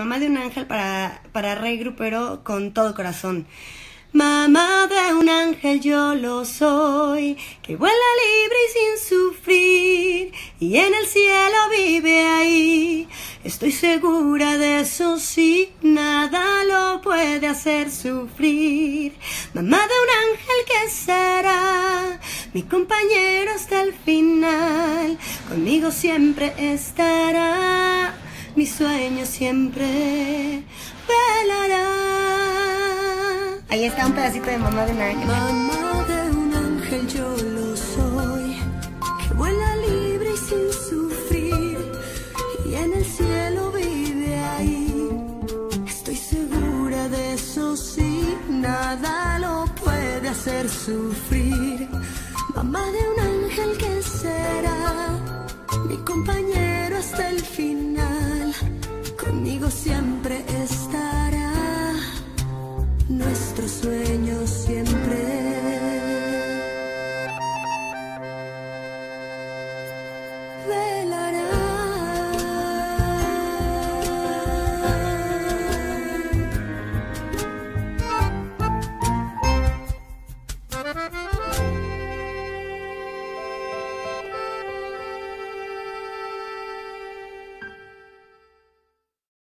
mamá de un ángel para, para Rey Grupero con todo corazón. Mamá de un ángel yo lo soy, que vuela libre y sin sufrir, y en el cielo vive ahí. Estoy segura de eso, sí, nada lo puede hacer sufrir. Mamá de un ángel que será mi compañero hasta el final, conmigo siempre estará, mi sueño siempre velará. Ahí está un pedacito de mamá de un ángel. Mamá de un ángel yo lo soy, que vuela libre y sin sufrir, y en el cielo vive ahí. Estoy segura de eso, sí, nada lo puede hacer sufrir. Mamá de un ángel que será mi compañero hasta el final, siempre estará, nuestro sueño siempre.